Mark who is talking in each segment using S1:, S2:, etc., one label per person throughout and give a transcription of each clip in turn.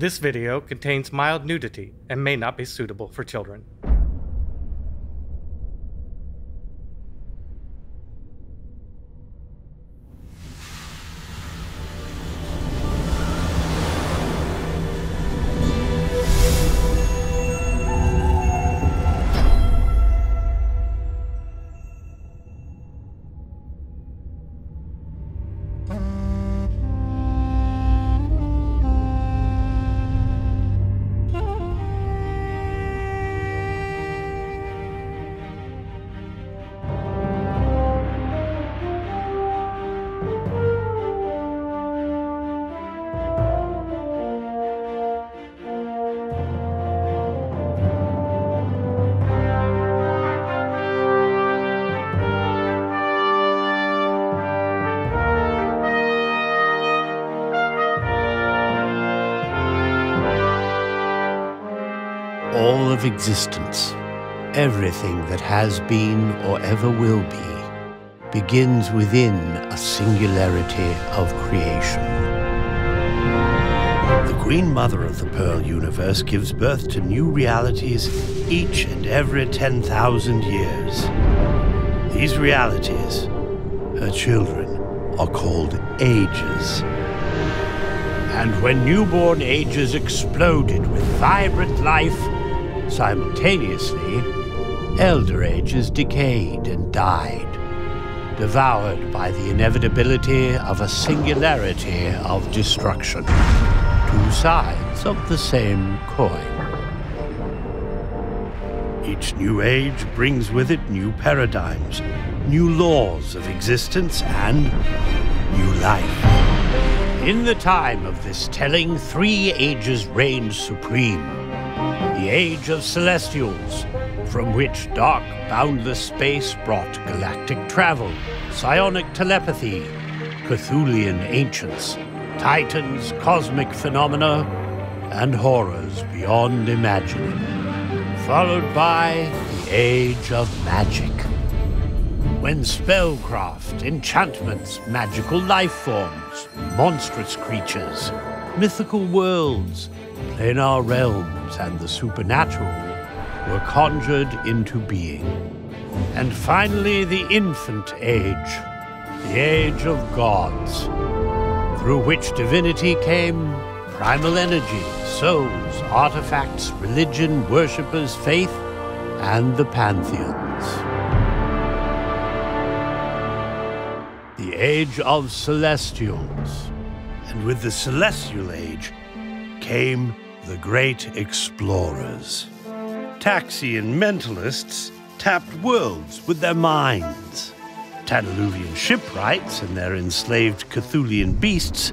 S1: This video contains mild nudity and may not be suitable for children.
S2: All of existence, everything that has been or ever will be, begins within a singularity of creation. The Queen Mother of the Pearl universe gives birth to new realities each and every 10,000 years. These realities, her children, are called ages. And when newborn ages exploded with vibrant life, simultaneously, elder age ages decayed and died, devoured by the inevitability of a singularity of destruction. Two sides of the same coin. Each new age brings with it new paradigms, new laws of existence, and new life. In the time of this telling, three ages reigned supreme. The Age of Celestials, from which dark, boundless space brought galactic travel, psionic telepathy, Cthulian ancients, titans, cosmic phenomena, and horrors beyond imagining. Followed by the Age of Magic when spellcraft, enchantments, magical life forms, monstrous creatures, mythical worlds, planar realms, and the supernatural were conjured into being. And finally, the infant age, the age of gods, through which divinity came primal energy, souls, artifacts, religion, worshippers, faith, and the pantheons. the Age of Celestials. And with the Celestial Age came the great explorers. Taxian mentalists tapped worlds with their minds. Tanaluvian shipwrights and their enslaved Cthulian beasts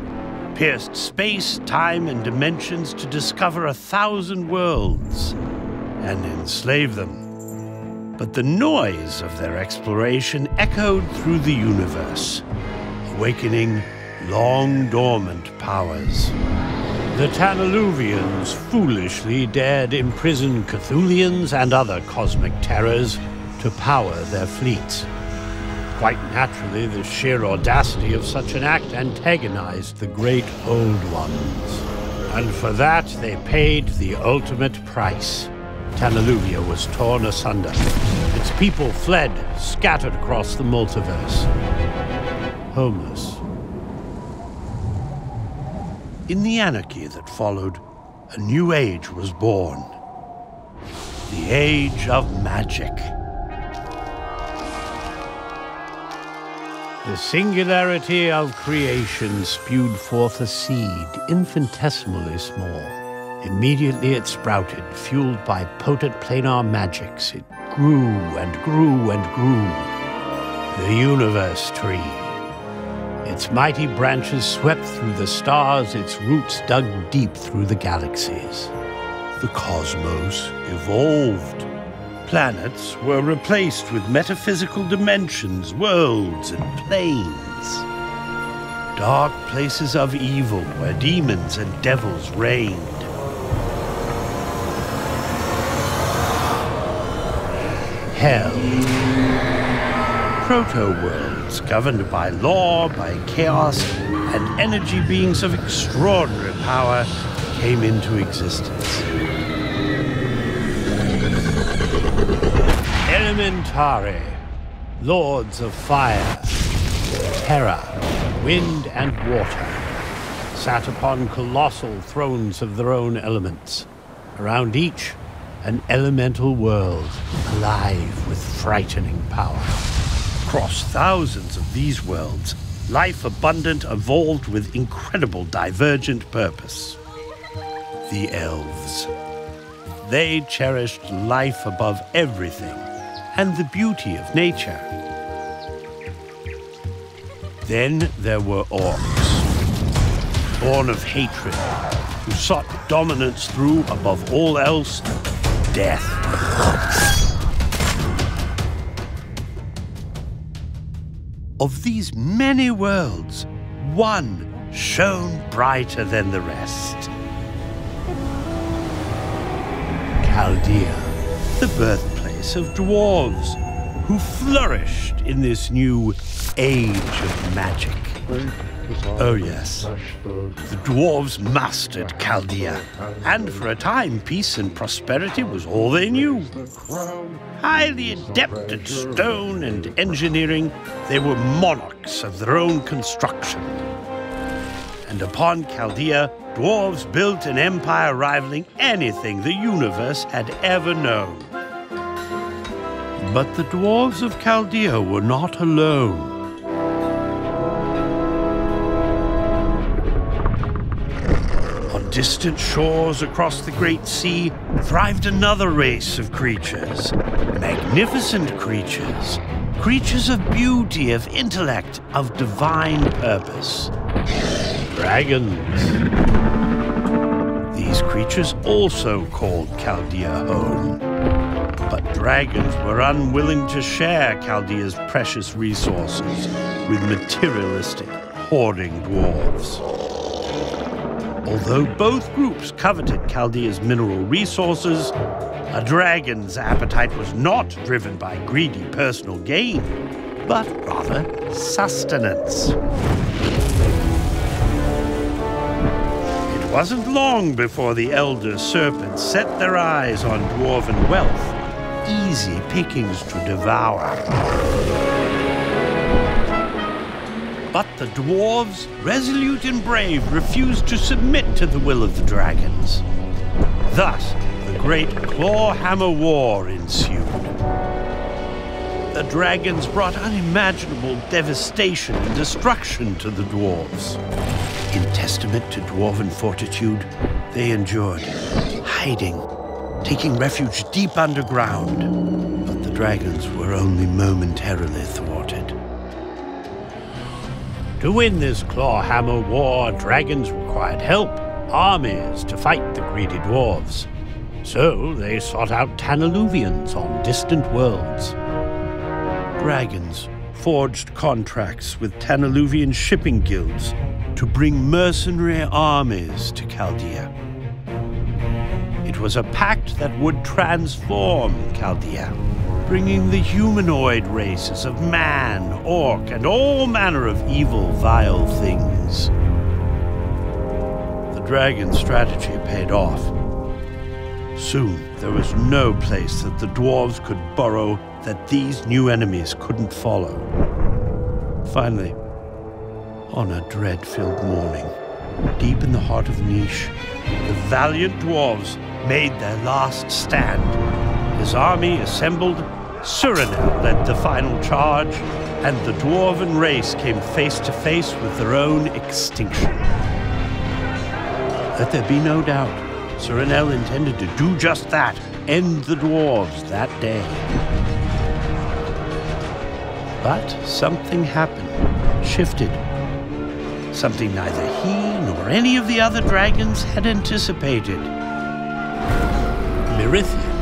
S2: pierced space, time, and dimensions to discover a thousand worlds and enslave them but the noise of their exploration echoed through the universe, awakening long dormant powers. The Tanaluvians foolishly dared imprison Cthulians and other cosmic terrors to power their fleets. Quite naturally, the sheer audacity of such an act antagonized the great Old Ones. And for that, they paid the ultimate price. Tanaluvia was torn asunder. Its people fled, scattered across the multiverse. Homeless. In the anarchy that followed, a new age was born. The Age of Magic. The singularity of creation spewed forth a seed infinitesimally small. Immediately it sprouted, fueled by potent planar magics. It grew and grew and grew. The universe tree. Its mighty branches swept through the stars, its roots dug deep through the galaxies. The cosmos evolved. Planets were replaced with metaphysical dimensions, worlds, and planes. Dark places of evil where demons and devils reigned. hell. Proto-worlds governed by law, by chaos, and energy beings of extraordinary power came into existence. Elementari, lords of fire, terror, wind, and water, sat upon colossal thrones of their own elements. Around each, an elemental world alive with frightening power. Across thousands of these worlds, life abundant evolved with incredible divergent purpose. The elves. They cherished life above everything and the beauty of nature. Then there were orcs, born of hatred, who sought dominance through, above all else, death. Of these many worlds, one shone brighter than the rest. Chaldea, the birthplace of dwarves, who flourished in this new age of magic. Oh, yes. The dwarves mastered Chaldea, and for a time, peace and prosperity was all they knew. Highly adept at stone and engineering, they were monarchs of their own construction. And upon Chaldea, dwarves built an empire rivaling anything the universe had ever known. But the dwarves of Chaldea were not alone. Distant shores across the Great Sea thrived another race of creatures. Magnificent creatures. Creatures of beauty, of intellect, of divine purpose. Dragons. These creatures also called Chaldea home. But dragons were unwilling to share Chaldea's precious resources with materialistic, hoarding dwarves. Although both groups coveted Chaldea's mineral resources, a dragon's appetite was not driven by greedy personal gain, but rather sustenance. It wasn't long before the elder serpents set their eyes on dwarven wealth, easy pickings to devour. But the dwarves, resolute and brave, refused to submit to the will of the dragons. Thus, the great Clawhammer War ensued. The dragons brought unimaginable devastation and destruction to the dwarves. In testament to dwarven fortitude, they endured, hiding, taking refuge deep underground. But the dragons were only momentarily thwarted. To win this Clawhammer War, dragons required help, armies to fight the greedy dwarves. So they sought out Tanaluvians on distant worlds. Dragons forged contracts with Tanaluvian shipping guilds to bring mercenary armies to Chaldea. It was a pact that would transform Chaldea, bringing the humanoid races of man, orc, and all manner of evil, vile things. The dragon's strategy paid off. Soon, there was no place that the dwarves could burrow that these new enemies couldn't follow. Finally, on a dread-filled morning, deep in the heart of Niche, the valiant dwarves made their last stand. His army assembled, Surinel led the final charge, and the dwarven race came face to face with their own extinction. Let there be no doubt, Surinel intended to do just that, end the dwarves that day. But something happened, shifted. Something neither he nor any of the other dragons had anticipated. Merithian.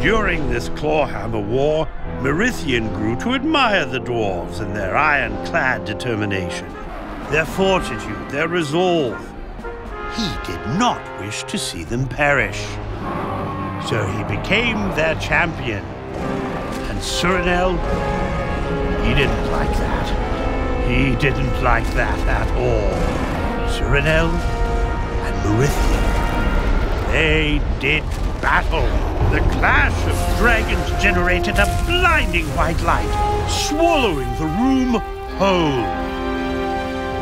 S2: During this Clawhammer War, Merithian grew to admire the dwarves and their iron-clad determination, their fortitude, their resolve. He did not wish to see them perish. So he became their champion. And Surinel, he didn't like that. He didn't like that at all. Surinel and Merithian they did battle. The clash of dragons generated a blinding white light, swallowing the room whole.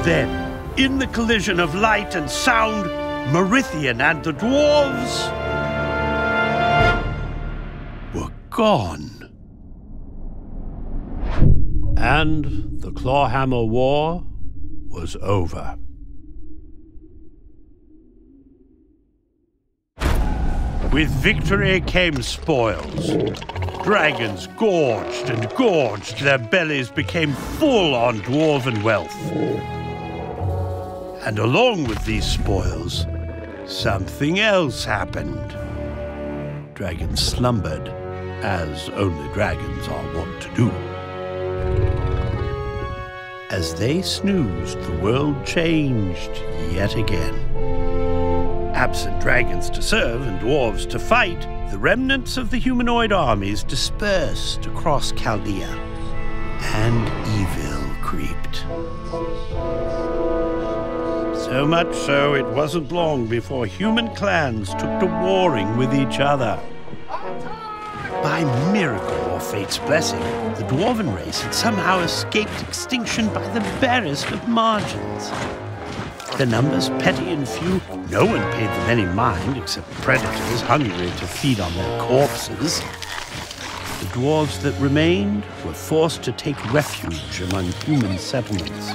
S2: Then, in the collision of light and sound, Merithian and the dwarves were gone. And the Clawhammer War was over. With victory came spoils. Dragons gorged and gorged, their bellies became full on dwarven wealth. And along with these spoils, something else happened. Dragons slumbered, as only dragons are wont to do. As they snoozed, the world changed yet again. Absent dragons to serve and dwarves to fight, the remnants of the humanoid armies dispersed across Chaldea, and evil creeped. So much so, it wasn't long before human clans took to warring with each other. By miracle or fate's blessing, the dwarven race had somehow escaped extinction by the barest of margins. The numbers petty and few, no one paid them any mind except predators hungry to feed on their corpses. The dwarves that remained were forced to take refuge among human settlements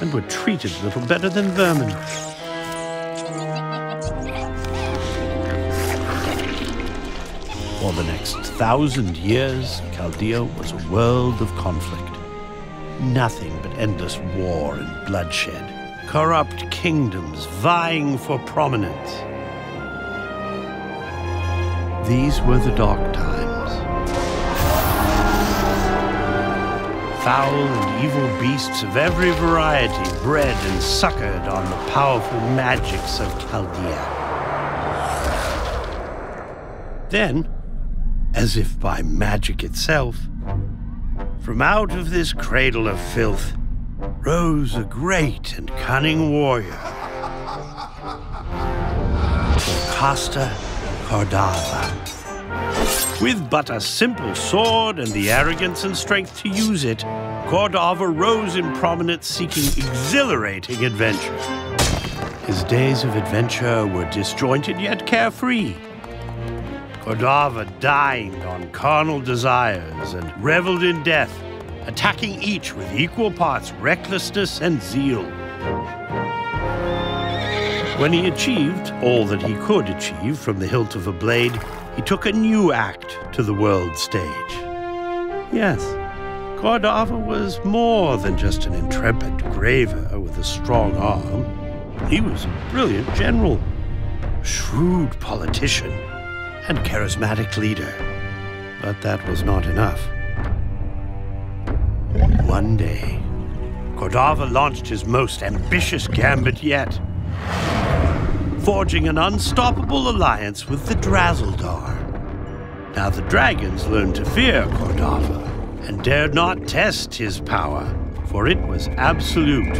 S2: and were treated little better than vermin. For the next thousand years, Chaldea was a world of conflict. Nothing but endless war and bloodshed corrupt kingdoms vying for prominence. These were the dark times. Foul and evil beasts of every variety bred and succored on the powerful magics of Chaldea. Then, as if by magic itself, from out of this cradle of filth, rose a great and cunning warrior. Costa Kordava. With but a simple sword and the arrogance and strength to use it, Kordava rose in prominence seeking exhilarating adventure. His days of adventure were disjointed yet carefree. Kordava dined on carnal desires and reveled in death attacking each with equal parts recklessness and zeal. When he achieved all that he could achieve from the hilt of a blade, he took a new act to the world stage. Yes, Kordava was more than just an intrepid graver with a strong arm. He was a brilliant general, shrewd politician, and charismatic leader. But that was not enough. One day, Kordava launched his most ambitious gambit yet, forging an unstoppable alliance with the Drazeldar. Now the dragons learned to fear Kordava and dared not test his power, for it was absolute.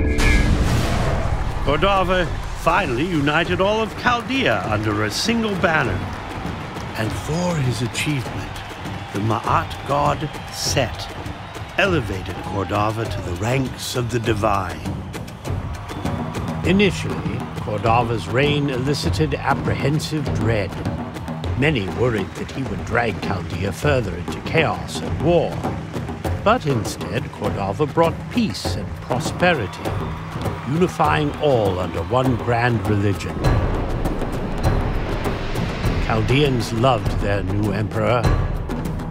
S2: Kordava finally united all of Chaldea under a single banner. And for his achievement, the Ma'at god Set elevated Kordava to the ranks of the divine. Initially, Kordava's reign elicited apprehensive dread. Many worried that he would drag Chaldea further into chaos and war. But instead, Kordava brought peace and prosperity, unifying all under one grand religion. Chaldeans loved their new emperor,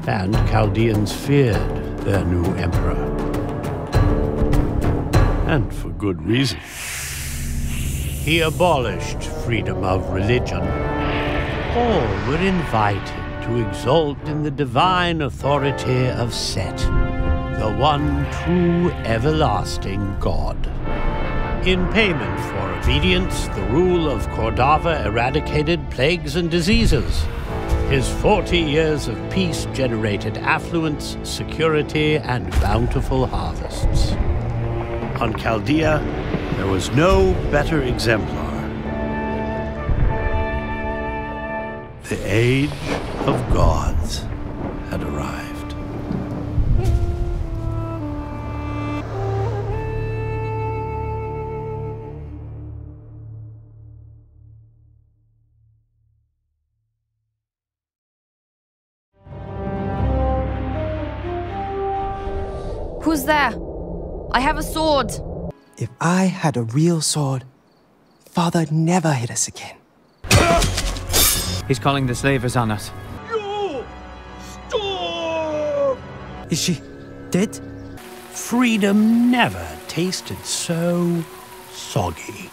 S2: and Chaldeans feared their new emperor. And for good reason. He abolished freedom of religion. All were invited to exult in the divine authority of Set, the one true everlasting God. In payment for obedience, the rule of Kordava eradicated plagues and diseases, his 40 years of peace generated affluence, security, and bountiful harvests. On Chaldea, there was no better exemplar. The age of gods
S3: Who's there? I have a sword.
S4: If I had a real sword, Father'd never hit us again.
S5: He's calling the slavers on us. Stop!
S4: Is she dead?
S2: Freedom never tasted so soggy.